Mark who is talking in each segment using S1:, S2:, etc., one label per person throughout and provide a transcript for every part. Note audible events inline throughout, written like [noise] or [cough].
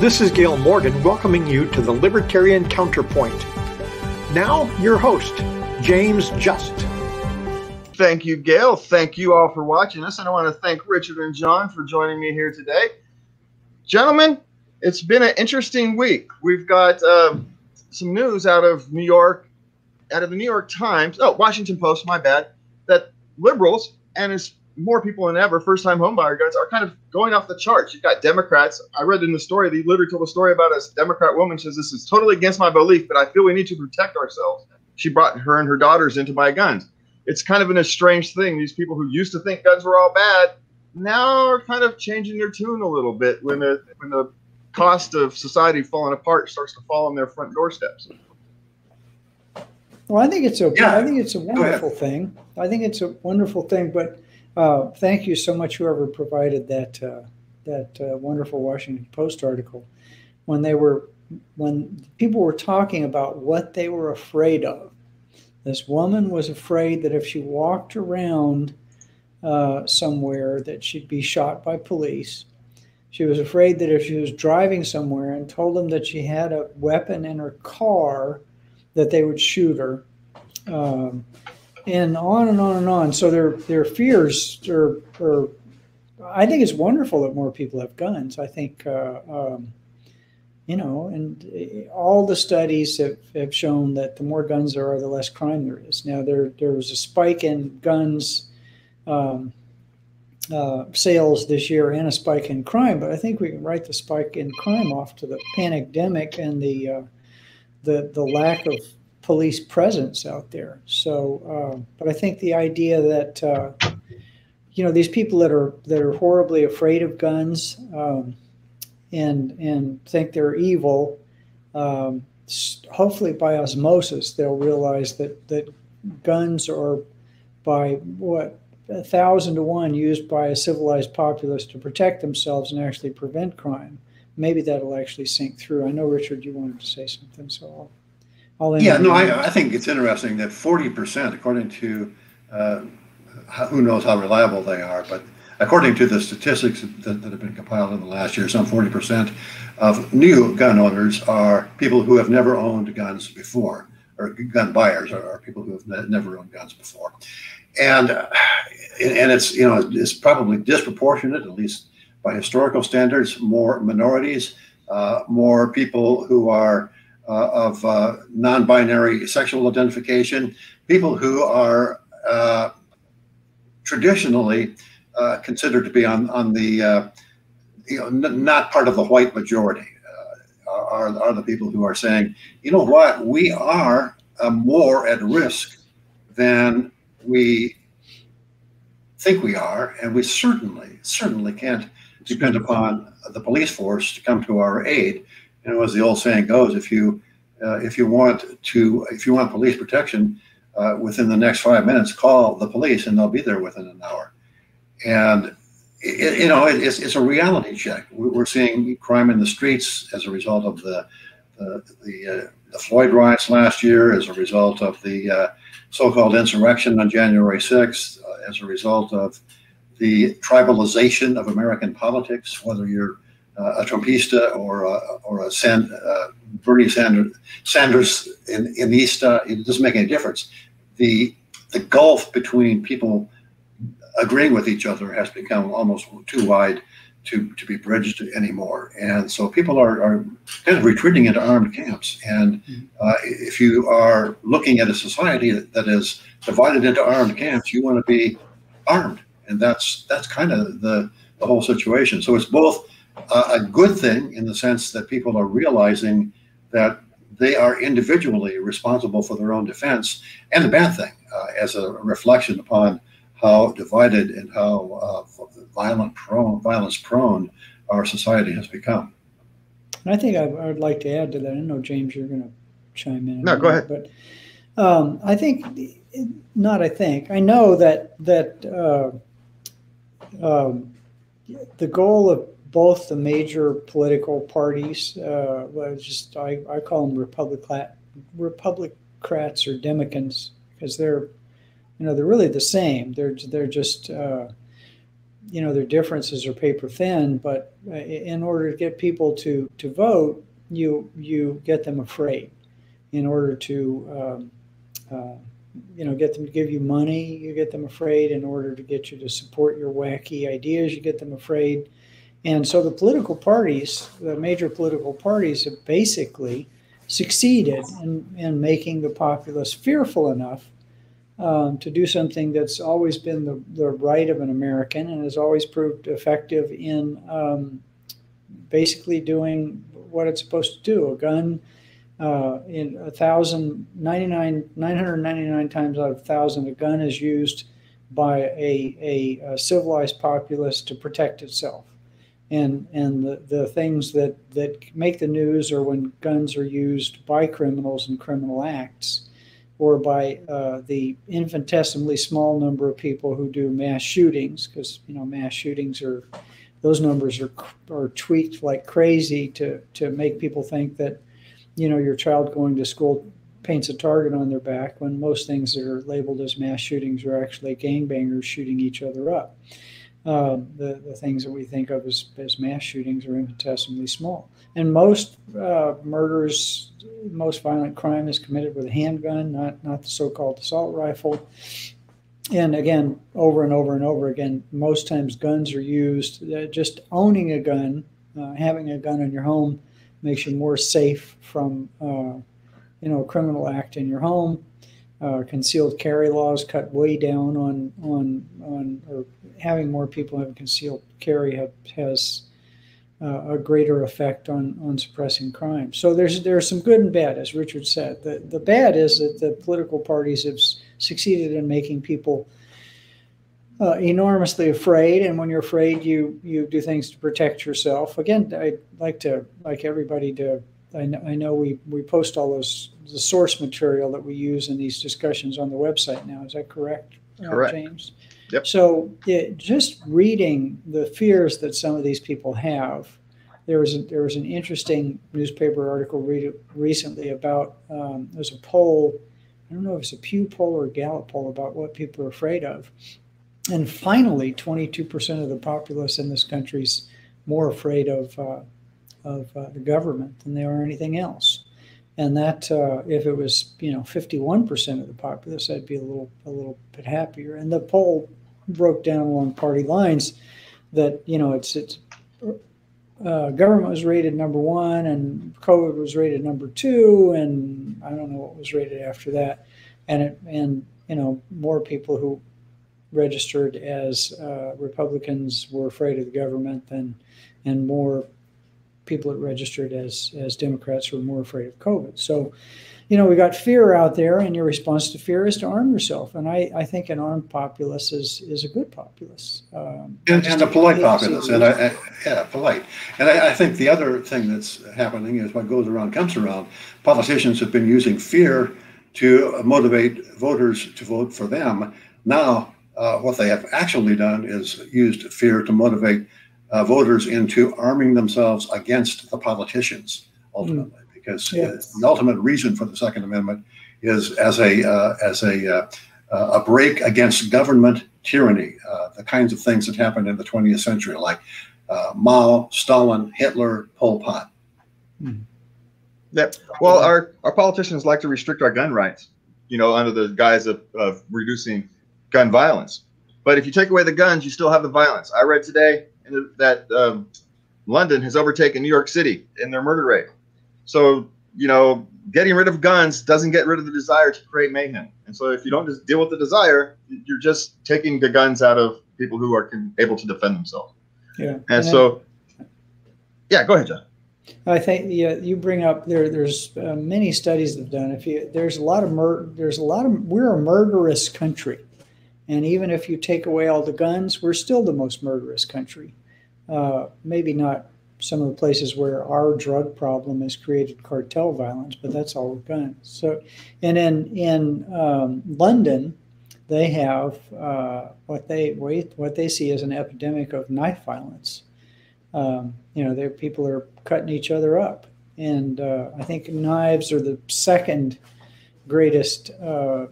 S1: This is Gale Morgan welcoming you to the Libertarian Counterpoint. Now, your host, James Just.
S2: Thank you, Gale. Thank you all for watching us. And I want to thank Richard and John for joining me here today. Gentlemen, it's been an interesting week. We've got uh, some news out of New York, out of the New York Times, oh, Washington Post, my bad, that liberals, and more people than ever, first time homebuyer guys, are kind of going off the charts. You've got Democrats. I read in the story, they literally told a story about a Democrat woman says, This is totally against my belief, but I feel we need to protect ourselves. She brought her and her daughters in to buy guns it's kind of an a strange thing. These people who used to think guns were all bad now are kind of changing their tune a little bit when the when the cost of society falling apart starts to fall on their front doorsteps.
S3: Well, I think it's a yeah. I think it's a wonderful thing. I think it's a wonderful thing. But uh, thank you so much, whoever provided that uh, that uh, wonderful Washington Post article when they were when people were talking about what they were afraid of this woman was afraid that if she walked around uh, somewhere that she'd be shot by police. She was afraid that if she was driving somewhere and told them that she had a weapon in her car, that they would shoot her. Um, and on and on and on. So their their fears are, are, I think it's wonderful that more people have guns. I think uh, um, you know, and eh, all the studies have, have shown that the more guns there are, the less crime there is. Now, there there was a spike in guns um, uh, sales this year and a spike in crime, but I think we can write the spike in crime off to the pandemic and the uh, the the lack of police presence out there. So, uh, but I think the idea that uh, you know these people that are that are horribly afraid of guns. Um, and and think they're evil, um, hopefully by osmosis they'll realize that that guns are by what a thousand to one used by a civilized populace to protect themselves and actually prevent crime. Maybe that'll actually sink through. I know Richard, you wanted to say something, so
S4: I'll. I'll yeah, no, I, I, think it's interesting that forty percent, according to uh, who knows how reliable they are, but according to the statistics that, that, have been compiled in the last year, some 40% of new gun owners are people who have never owned guns before, or gun buyers are, are people who have ne- never owned guns before. And, uh, and it's, you know, it's probably disproportionate, at least by historical standards, more minorities, uh, more people who are uh, of uh, non-binary sexual identification, people who are uh, traditionally uh, considered to be on on the uh, you know not part of the white majority uh, are are the people who are saying, you know what, we are more at risk than we think we are, and we certainly certainly can't depend upon the police force to come to our aid. Know, as the old saying goes, if you uh, if you want to if you want police protection uh, within the next five minutes, call the police and they'll be there within an hour and it, you know it's, it's a reality check. We're seeing crime in the streets as a result of the the the, uh, the Floyd riots last year, as a result of the uh, so-called insurrection on January 6th, uh, as a result of the tribalization of American politics, whether you're uh, a Trumpista or a, or a San, uh, Bernie Sanders, Sanders in, in the East, uh, it doesn't make any difference. The the gulf between people agreeing with each other has become almost too wide to, to be bridged anymore. And so people are, are kind of retreating into armed camps. And uh, if you are looking at a society that is divided into armed camps, you want to be armed. And that's that's kind of the, the whole situation. So it's both a good thing in the sense that people are realizing that they are individually responsible for their own defense, and the bad thing uh, as a reflection upon how divided and how uh, violent prone, violence prone our society has become.
S3: And I think I, I, would like to add to that. I know James, you're going to chime in.
S2: No, go ahead.
S3: But um, I think, not. I think I know that that uh, um, the goal of both the major political parties, uh, just I, I call them Republic Republicrats or Democrats because they're you know they're really the same they're they're just uh, you know their differences are paper thin, but uh, in order to get people to to vote, you you get them afraid. In order to um, uh, you know get them to give you money, you get them afraid. In order to get you to support your wacky ideas, you get them afraid. And so the political parties, the major political parties, have basically succeeded in, in making the populace fearful enough um, to do something that's always been the, the right of an American and has always proved effective in um, basically doing what it's supposed to do. A gun uh, in a thousand, 99, 999 times out of a thousand, a gun is used by a, a, a civilized populace to protect itself and and the, the things that that make the news are when guns are used by criminals in criminal acts or by uh, the infinitesimally small number of people who do mass shootings because you know mass shootings are those numbers are are tweaked like crazy to to make people think that you know your child going to school paints a target on their back when most things that are labeled as mass shootings are actually gangbangers shooting each other up um, the, the things that we think of as, as mass shootings are infinitesimally small. And most uh, murders, most violent crime is committed with a handgun, not, not the so called assault rifle. And again, over and over and over again, most times guns are used. Uh, just owning a gun, uh, having a gun in your home, makes you more safe from, uh, you know, a criminal act in your home. Uh, concealed carry laws cut way down on on on or having more people have concealed carry have, has uh, a greater effect on on suppressing crime. So there's there's some good and bad, as Richard said. The the bad is that the political parties have succeeded in making people uh, enormously afraid, and when you're afraid, you you do things to protect yourself. Again, I'd like to like everybody to I know, I know we, we post all those the source material that we use in these discussions on the website now. Is that correct,
S2: uh, correct.
S3: James?
S2: Yep.
S3: So it, just reading the fears that some of these people have, there was a, there was an interesting newspaper article re- recently about um, there's a poll. I don't know if it's a Pew poll or a Gallup poll about what people are afraid of. And finally, 22% of the populace in this country is more afraid of uh, of uh, the government than they are anything else. And that, uh, if it was, you know, 51% of the populace, I'd be a little, a little bit happier. And the poll broke down along party lines that, you know, it's, it's, uh, government was rated number one and COVID was rated number two. And I don't know what was rated after that. And it, and, you know, more people who registered as uh, Republicans were afraid of the government than, and more people that registered as as Democrats were more afraid of COVID. So, you know, we got fear out there, and your response to fear is to arm yourself. And I, I think an armed populace is is a good populace,
S4: um, and, and a polite populace, and I, I, yeah, polite. And I, I think the other thing that's happening is what goes around comes around. Politicians have been using fear to motivate voters to vote for them. Now, uh, what they have actually done is used fear to motivate uh, voters into arming themselves against the politicians ultimately, mm. Because yeah. the ultimate reason for the Second Amendment is as a uh, as a uh, a break against government tyranny, uh, the kinds of things that happened in the 20th century, like uh, Mao, Stalin, Hitler, Pol Pot.
S2: Mm. Yep. Well, our, our politicians like to restrict our gun rights, you know, under the guise of, of reducing gun violence. But if you take away the guns, you still have the violence. I read today that um, London has overtaken New York City in their murder rate. So, you know, getting rid of guns doesn't get rid of the desire to create mayhem. And so, if you don't just deal with the desire, you're just taking the guns out of people who are able to defend themselves.
S3: Yeah. And,
S2: and so, yeah, go ahead, John.
S3: I think yeah, you bring up there. There's uh, many studies that have done. If you there's a lot of murder. There's a lot of we're a murderous country. And even if you take away all the guns, we're still the most murderous country. Uh, maybe not some of the places where our drug problem has created cartel violence, but that's all with guns. So, and in in um, London, they have uh, what they what they see as an epidemic of knife violence. Um, you know, people are cutting each other up, and uh, I think knives are the second greatest uh,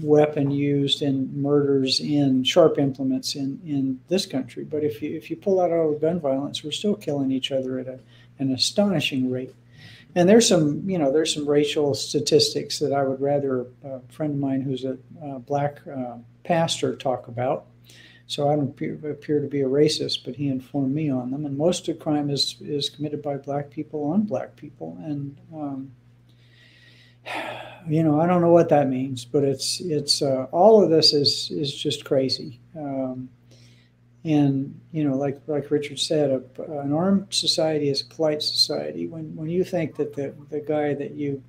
S3: weapon used in murders in sharp implements in, in this country. But if you if you pull out all the gun violence, we're still killing each other at a, an astonishing rate. And there's some you know there's some racial statistics that I would rather a friend of mine who's a, black uh, pastor talk about. So I don't appear, appear, to be a racist, but he informed me on them. And most of crime is is committed by black people on black people, and um, you know, I don't know what that means, but it's it's uh, all of this is is just crazy. Um, and you know, like like Richard said, a, an armed society is a polite society. When when you think that the the guy that you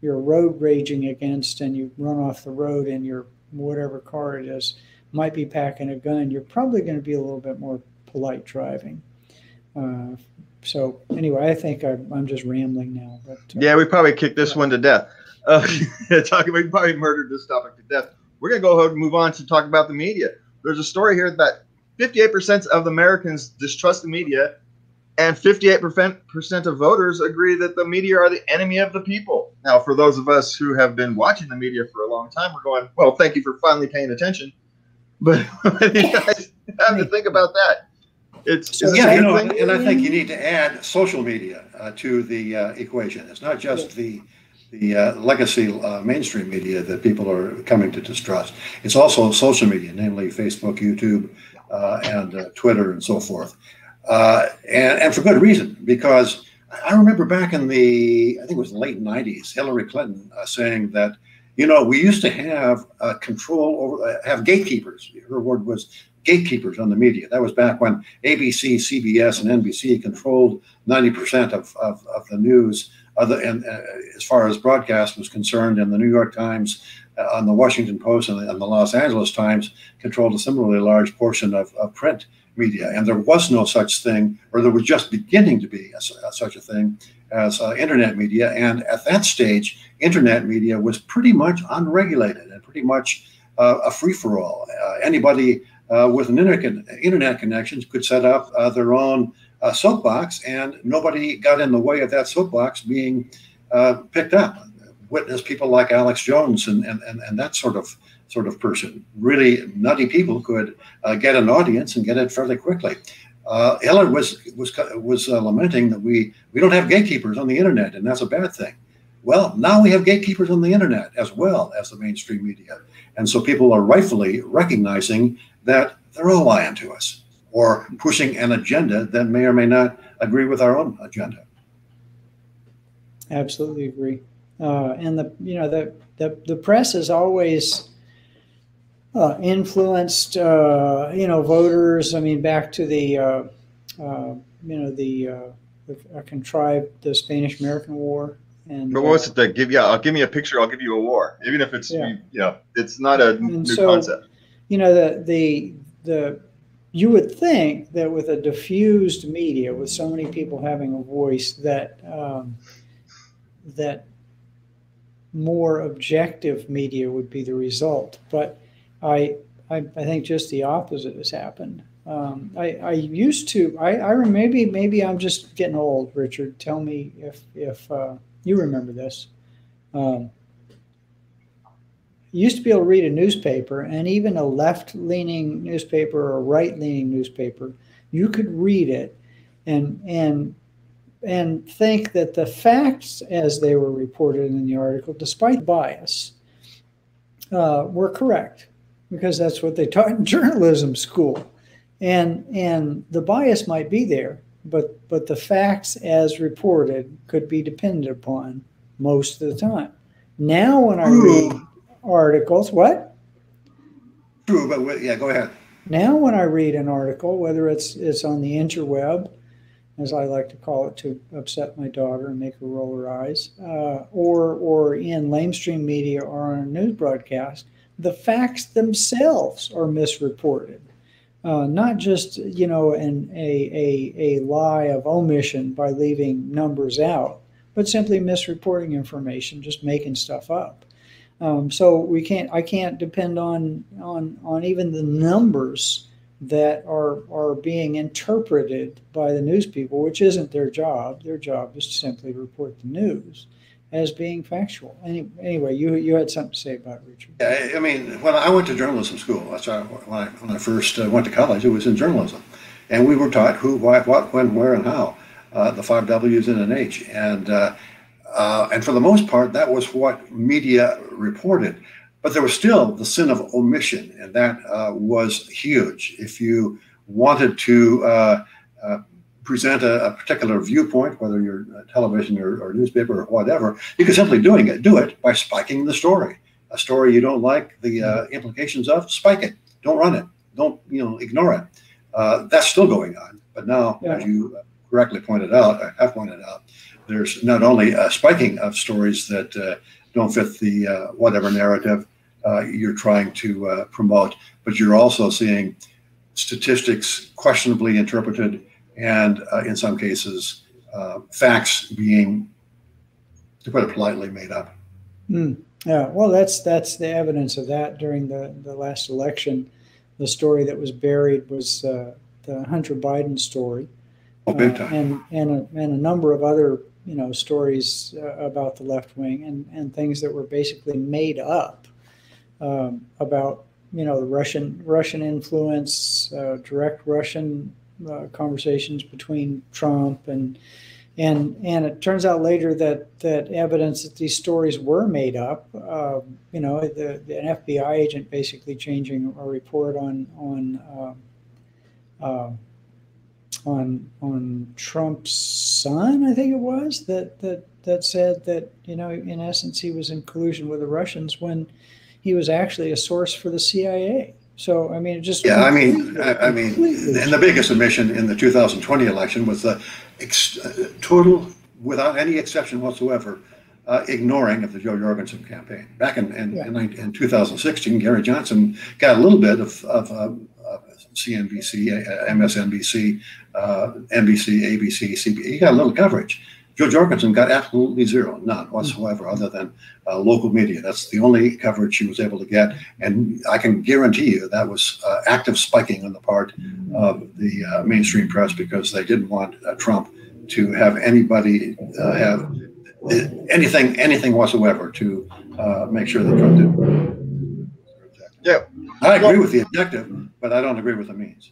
S3: you're road raging against and you run off the road in your whatever car it is might be packing a gun, you're probably going to be a little bit more polite driving. Uh, so anyway, I think I'm, I'm just rambling now. But
S2: uh, yeah, we probably kicked this one to death. [laughs] Uh, talking about probably murdered this topic to death. We're gonna go ahead and move on to talk about the media. There's a story here that 58% of Americans distrust the media, and 58% of voters agree that the media are the enemy of the people. Now, for those of us who have been watching the media for a long time, we're going, well, thank you for finally paying attention. But what [laughs] do you guys have to think about that?
S4: It's, so yeah, you know, and I think you need to add social media uh, to the uh, equation. It's not just the the uh, legacy uh, mainstream media that people are coming to distrust. It's also social media, namely Facebook, YouTube, uh, and uh, Twitter, and so forth. and, and for good reason, because I remember back in the I think it was the late '90s, Hillary Clinton saying that you know, we used to have uh, control over, uh, have gatekeepers. Her word was gatekeepers on the media. That was back when ABC, CBS, and NBC controlled 90% of, of, of the news, other, and uh, as far as broadcast was concerned, and the New York Times, uh, on the Washington Post, and the, and the, Los Angeles Times controlled a similarly large portion of, of print media. And there was no such thing, or there was just beginning to be a, a, such a thing as uh, internet media. And at that stage, internet media was pretty much unregulated and pretty much uh, a free for all. Uh, anybody uh, with an internet, connection could set up uh, their own uh, soapbox, and nobody got in the way of that soapbox being picked up. Witness people like Alex Jones and, and, and, and that sort of sort of person. Really nutty people could get an audience and get it fairly quickly uh, Eller was was was uh, lamenting that we we don't have gatekeepers on the internet, and that's a bad thing. Well, now we have gatekeepers on the internet as well as the mainstream media, and so people are rightfully recognizing that they're all lying to us or pushing an agenda that may or may not agree with our own agenda.
S3: Absolutely agree, uh, and the you know the the the press is always uh, influenced, uh, you know, voters. I mean, back to the, uh, uh you know, the, uh, the contrived the Spanish American War. And
S2: but what was it that give you? I'll give me a picture. I'll give you a war, even if it's yeah. you know, it's not a and new so, concept.
S3: You know, the the the you would think that with a diffused media, with so many people having a voice, that um, that more objective media would be the result. But I, I, I think just the opposite has happened. Um, I, I used to, I, I maybe, maybe I'm just getting old, Richard. Tell me if, if uh, you remember this. Um, used to be able to read a newspaper and even a left leaning newspaper or a right leaning newspaper, you could read it and, and, and think that the facts as they were reported in the article, despite bias, uh, were correct because that's what they taught in [laughs] journalism school. And and the bias might be there, but but the facts as reported could be depended upon most of the time. Now when I read articles, what?
S4: True, but yeah, go ahead.
S3: Now when I read an article, whether it's it's on the interweb, as I like to call it, to upset my daughter and make her roll her eyes, uh, or or in lamestream media or on a news broadcast, the facts themselves are misreported. Uh, not just you know an, a, a, a lie of omission by leaving numbers out, but simply misreporting information, just making stuff up. Um, so we can't I can't depend on on on even the numbers that are are being interpreted by the news people, which isn't their job. Their job is to simply report the news. As being factual. Any, anyway, you you had something to say about it, Richard.
S4: Yeah, I mean, when I went to journalism school, that's when I, when I first uh, went to college, it was in journalism, and we were taught who, why, what, when, where, and how, uh, the five W's and an H, and uh, uh, and for the most part, that was what media reported. But there was still the sin of omission, and that uh, was huge. If you wanted to uh, present a, a, particular viewpoint, whether you're television or, or, newspaper or whatever, you can simply doing it, do it by spiking the story. A story you don't like the uh, implications of, spike it. Don't run it. Don't you know ignore it. Uh, that's still going on. But now, yeah. as you correctly pointed out, I have pointed out, there's not only a spiking of stories that uh, don't fit the uh, whatever narrative uh, you're trying to uh, promote, but you're also seeing statistics questionably interpreted and uh, in some cases, uh, facts being, to put it politely, made up.
S3: Mm. Yeah, well, that's that's the evidence of that during the, the last election. The story that was buried was uh, the Hunter Biden story,
S4: oh, big time.
S3: Uh, and and a, and a number of other you know stories uh, about the left wing and and things that were basically made up um, about you know the Russian Russian influence, uh, direct Russian uh, conversations between Trump and and and it turns out later that that evidence that these stories were made up. Uh, you know, the, the, an FBI agent basically changing a report on on uh, uh, on on Trump's son, I think it was that that that said that you know in essence he was in collusion with the Russians when he was actually a source for the CIA. So I mean, it just
S4: yeah. I mean, I, I, mean, and the biggest omission in the 2020 election was the ex- uh, total, without any exception whatsoever, uh, ignoring of the Jo Jorgensen campaign. Back in in, yeah. in, in, 2016, Gary Johnson got a little bit of, of uh, CNBC, uh, MSNBC, uh, NBC, ABC, CBS. He got a little coverage. Jo Jorgensen got absolutely zero, none whatsoever, mm-hmm. other than uh, local media. That's the only coverage she was able to get, and I can guarantee you that was uh, active spiking on the part of the uh, mainstream press because they didn't want uh, Trump to have anybody uh, have uh, anything, anything whatsoever to make sure that Trump did.
S2: Yeah,
S4: I agree with the objective, but I don't agree with the means.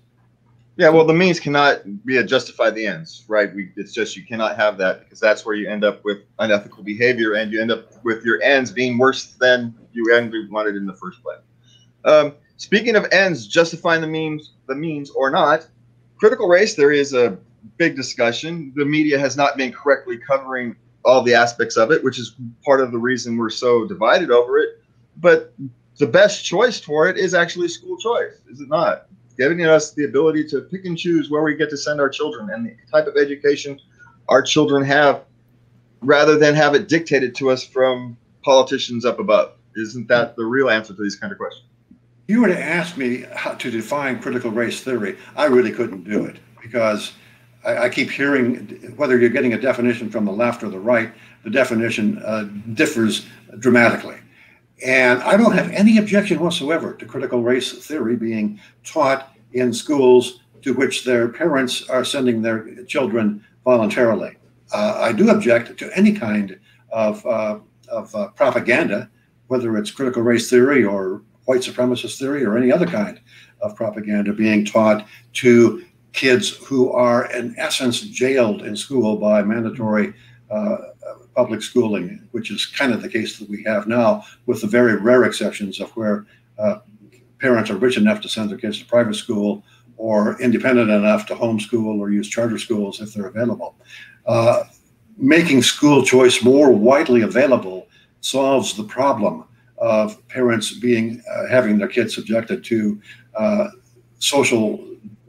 S2: Yeah, well, the means cannot be a justify the ends, right? We, it's just you cannot have that because that's where you end up with unethical behavior, and you end up with your ends being worse than you wanted in the first place. Um, speaking of ends justifying the means, the means or not, critical race theory is a big discussion. The media has not been correctly covering all the aspects of it, which is part of the reason we're so divided over it. But the best choice for it is actually school choice, is it not? Giving us the ability to pick and choose where we get to send our children and the type of education our children have rather than have it dictated to us from politicians up above. Isn't that the real answer to these kind of questions?
S4: You were to ask me how to define critical race theory, I really couldn't do it because I, I keep hearing whether you're getting a definition from the left or the right, the definition uh, differs dramatically. And I don't have any objection whatsoever to critical race theory being taught in schools to which their parents are sending their children voluntarily. Uh, I do object to any kind of, uh, of uh, propaganda, whether it's critical race theory or white supremacist theory or any other kind of propaganda being taught to kids who are, in essence, jailed in school by mandatory uh, public schooling, which is kind of the case that we have now, with the very rare exceptions of where uh, parents are rich enough to send their kids to private school or independent enough to homeschool or use charter schools if they're available. Uh, making school choice more widely available solves the problem of parents being uh, having their kids subjected to uh, social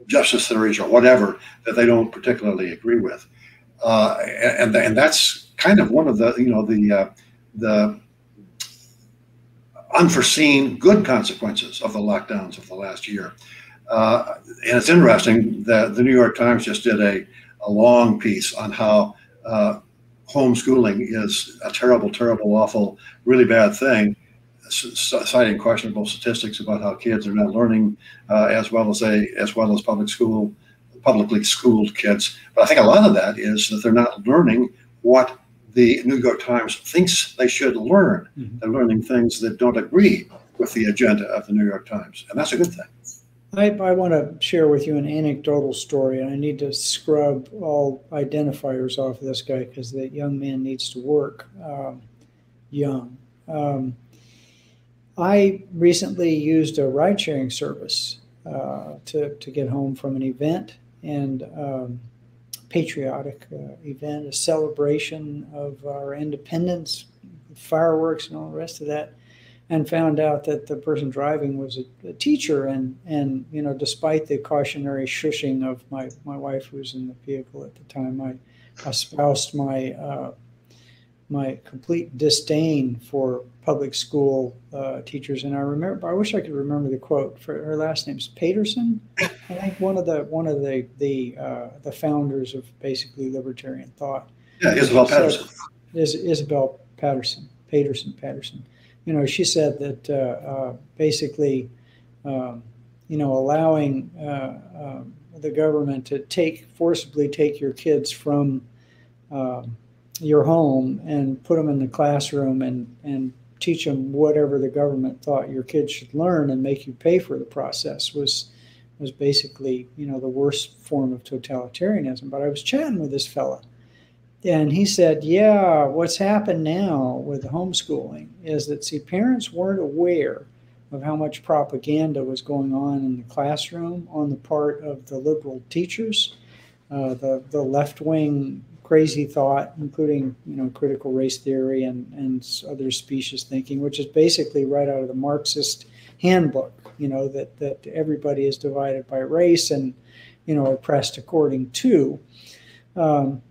S4: justice theories or whatever that they don't particularly agree with. Uh, and, and that's kind of one of the you know the uh, the unforeseen good consequences of the lockdowns of the last year. Uh, and it's interesting that the New York Times just did a, a long piece on how uh, homeschooling is a terrible, terrible, awful, really bad thing, citing questionable statistics about how kids are not learning uh, as well as they as well as public school publicly schooled kids. But I think a lot of that is that they're not learning what the New York Times thinks they should learn. Mm-hmm. They're learning things that don't agree with the agenda of the New York Times, and that's a good thing.
S3: I, I want to share with you an anecdotal story, and I need to scrub all identifiers off of this guy because that young man needs to work um, young. Um, I recently used a ride sharing service uh, to, to get home from an event and um, patriotic uh, event, a celebration of our independence, fireworks, and all the rest of that and found out that the person driving was a, a, teacher. And and you know despite the cautionary shushing of my my wife who was in the vehicle at the time i espoused my uh, my complete disdain for public school uh, teachers. And i remember i wish i could remember the quote. For her last name's paterson i think one of the one of the the uh, the founders of basically libertarian thought.
S4: Yeah isabel paterson
S3: is isabel patterson paterson patterson. You know, she said that uh, uh, basically, um, you know, allowing uh, um, the government to take forcibly take your kids from um, your home and put them in the classroom and and teach them whatever the government thought your kids should learn and make you pay for the process was was basically you know the worst form of totalitarianism. But I was chatting with this fella and he said, Yeah, what's happened now with homeschooling is that, see, parents weren't aware of how much propaganda was going on in the classroom on the part of the liberal teachers, uh, the, the left wing crazy thought, including you know critical race theory and, and other specious thinking, which is basically right out of the Marxist handbook, you know, that, that everybody is divided by race and, you know, oppressed according to. Um,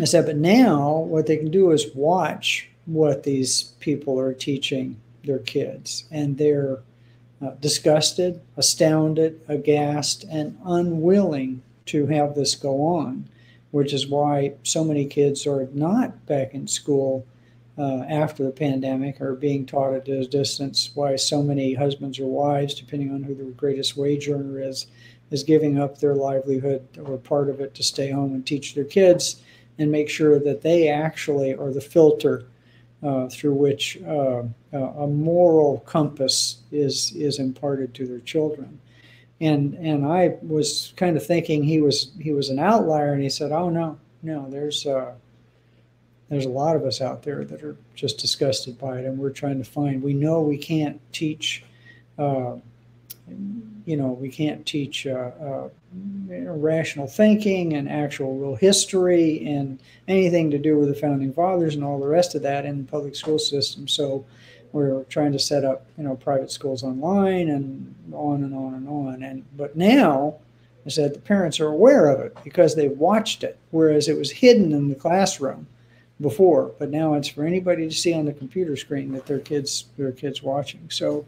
S3: I said, but now what they can do is watch what these people are teaching their kids, and they're uh, disgusted, astounded, aghast, and unwilling to have this go on, which is why so many kids are not back in school uh, after the pandemic or being taught at a distance. Why so many husbands or wives, depending on who the greatest wage earner is, is giving up their livelihood or part of it to stay home and teach their kids and make sure that they actually are the filter uh, through which uh, a moral compass is is imparted to their children. And and I was kind of thinking he was he was an outlier, and he said, "Oh no, no, there's uh, there's a lot of us out there that are just disgusted by it, and we're trying to find. We know we can't teach." Uh, you know, we can't teach uh, uh, rational thinking and actual real history and anything to do with the founding fathers and all the rest of that in the public school system. So we're trying to set up, you know, private schools online and on and on and on. And but now, I said the parents are aware of it because they've watched it, whereas it was hidden in the classroom before. But now it's for anybody to see on the computer screen that their kids their kids watching. So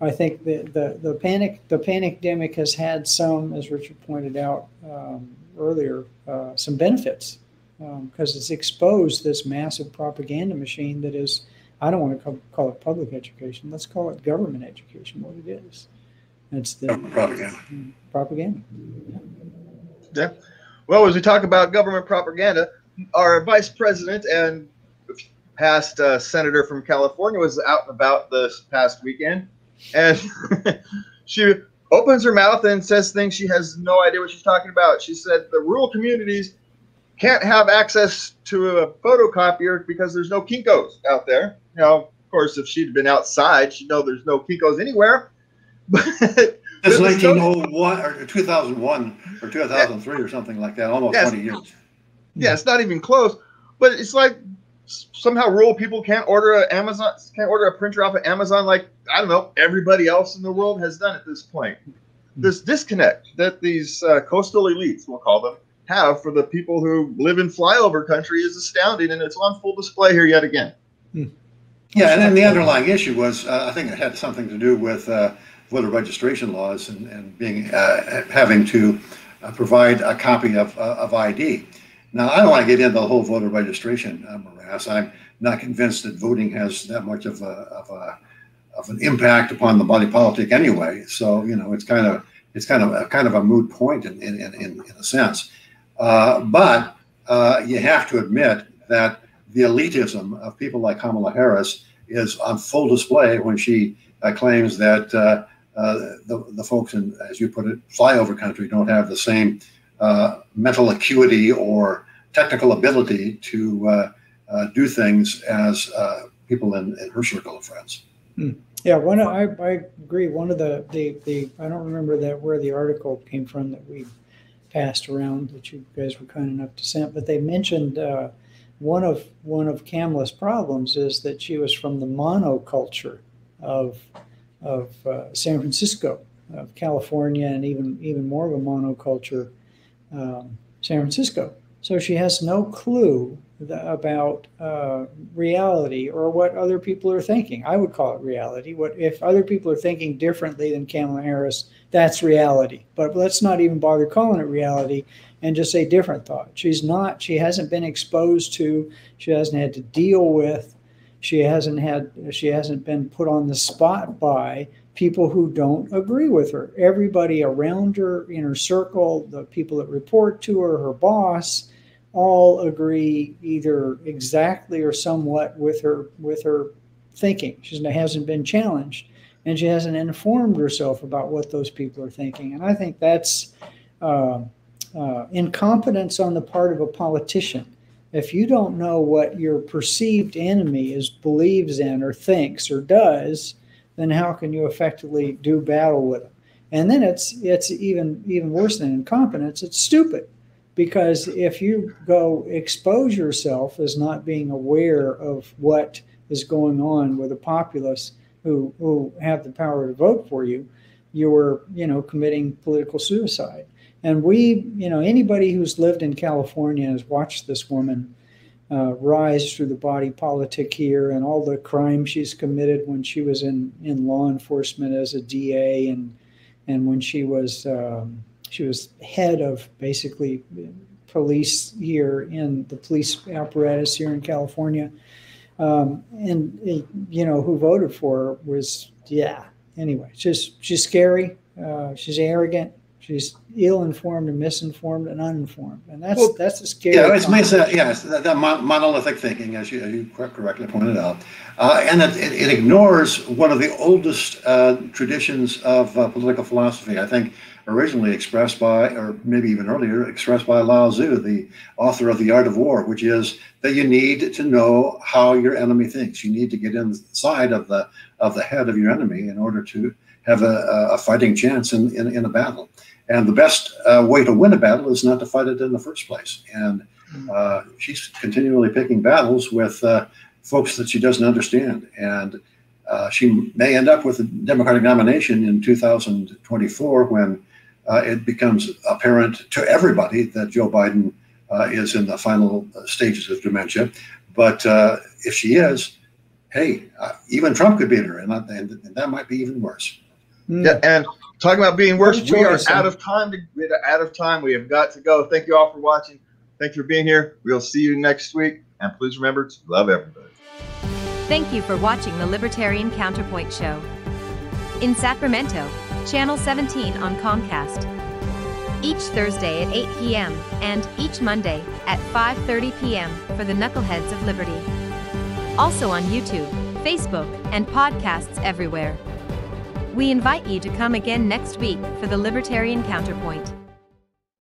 S3: I think the, the, the panic the panic pandemic has had some, as Richard pointed out um, earlier, uh, some benefits because um, it's exposed this massive propaganda machine that is I don't want to call, call, it public education. Let's call it government education. What it is, it's the
S4: propaganda.
S3: Propaganda.
S2: Yeah. yeah. Well, as we talk about government propaganda, our vice president and past uh, senator from California was out and about this past weekend and [laughs] she opens her mouth and says things she has no idea what she's talking about. She said the rural communities can't have access to a photocopier because there's no Kinkos out there. You know, of course, if she'd been outside, she'd know there's no Kinkos anywhere. [laughs]
S4: But it's 1901 or 2001 or 2003 or something like that, almost 20 years.
S2: Yeah, it's not even close. But it's like somehow rural people can't order a Amazon can't order a printer off of Amazon like I don't know everybody else in the world has done at this point. This disconnect that these uh, coastal elites, we'll call them, have for the people who live in flyover country is astounding, and it's on full display here yet again.
S4: Hmm. Yeah, and then the underlying issue was uh, I think it had something to do with uh, voter registration laws and, and being uh, having to uh, provide a copy of, uh, of ID. Now, I don't want to get into the whole voter registration uh, morass. I'm not convinced that voting has that much of a, of a of an impact upon the body politic anyway. So you know, it's kind of it's kind of a, kind of a moot point in in, in, in a sense. Uh, but uh, you have to admit that the elitism of people like Kamala Harris is on full display when she uh, claims that uh, uh, the, the folks in, as you put it, flyover country don't have the same uh, mental acuity or technical ability to do things as people in, in, her circle of friends.
S3: Hmm. Yeah, one. I, I agree. One of the, the the I don't remember that where the article came from that we passed around that you guys were kind enough to send, but they mentioned uh, one of one of Kamala's problems is that she was from the monoculture of of uh, San Francisco, of California, and even even more of a monoculture, um, San Francisco. So she has no clue the, about uh, reality or what other people are thinking. I would call it reality. What if other people are thinking differently than Kamala Harris? That's reality. But let's not even bother calling it reality and just say different thought. She's not. She hasn't been exposed to. She hasn't had to deal with. She hasn't had. She hasn't been put on the spot by people who don't agree with her. Everybody around her, in her circle, the people that report to her, her boss all agree either exactly or somewhat with her with her thinking. She hasn't been challenged, and she hasn't informed herself about what those people are thinking. And I think that's uh, uh, incompetence on the part of a politician. If you don't know what your perceived enemy is believes in or thinks or does, then how can you effectively do battle with them? And then it's it's even even worse than incompetence. It's stupid because if you go expose yourself as not being aware of what is going on with the populace who, who have the power to vote for you, you're, you know, committing political suicide. And we, you know, anybody who's lived in California has watched this woman uh, rise through the body politic here and all the crimes she's committed when she was in, in law enforcement as a DA and and when she was um, she was head of basically police here in the police apparatus here in California. Um, and it, you know who voted for her was yeah. Anyway, just she's scary. Uh, she's arrogant. She's ill-informed and misinformed and uninformed, and that's well, that's a scary.
S4: Yeah, it's. Uh, yes, that, that, monolithic thinking, as you, as you correctly pointed out, uh, and it, it, ignores one of the oldest uh, traditions of uh, political philosophy. I think originally expressed by, or maybe even earlier, expressed by Lao Tzu, the author of The Art of War, which is that you need to know how your enemy thinks. You need to get inside of the of the head of your enemy in order to have a, a fighting chance in, in, in, a battle. And the best uh, way to win a battle is not to fight it in the first place. And uh, she's continually picking battles with uh, folks that she doesn't understand. And uh, she may end up with a Democratic nomination in 2024 when uh, it becomes apparent to everybody that Joe Biden uh, is in the final stages of dementia. But uh, if she is, hey, uh, even Trump could beat her, and, and, and, that might be even worse.
S2: Hmm. Yeah, and talking about being worse, we are out of time. To, out of time. We have got to go. Thank you all for watching. Thanks for being here. We'll see you next week. And please remember to love everybody.
S5: Thank you for watching the Libertarian Counterpoint Show. In Sacramento, Channel 17 on Comcast. Each Thursday at 8 p.m. and each Monday at 5:30 p.m. for the Knuckleheads of Liberty. Also on YouTube, Facebook, and podcasts everywhere. We invite you to come again next week for the Libertarian Counterpoint.